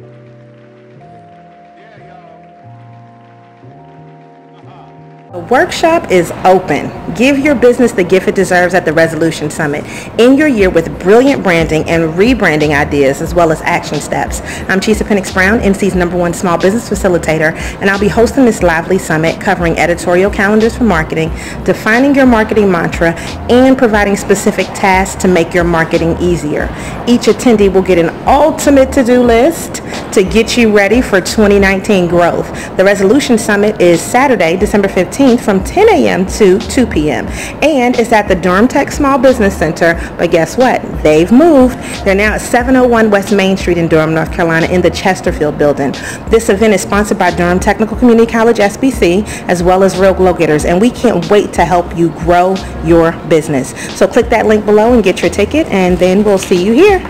Thank you The workshop is open. Give your business the gift it deserves at the Resolution Summit. In your year with brilliant branding and rebranding ideas as well as action steps. I'm Chisa Pennix Brown, NC's number one small business facilitator, and I'll be hosting this lively summit covering editorial calendars for marketing, defining your marketing mantra, and providing specific tasks to make your marketing easier. Each attendee will get an ultimate to-do list to get you ready for 2019 growth. The Resolution Summit is Saturday, December 15th from 10 a.m. to 2 p.m. And it's at the Durham Tech Small Business Center. But guess what? They've moved. They're now at 701 West Main Street in Durham, North Carolina in the Chesterfield building. This event is sponsored by Durham Technical Community College, SBC, as well as Real Glow Getters. And we can't wait to help you grow your business. So click that link below and get your ticket and then we'll see you here.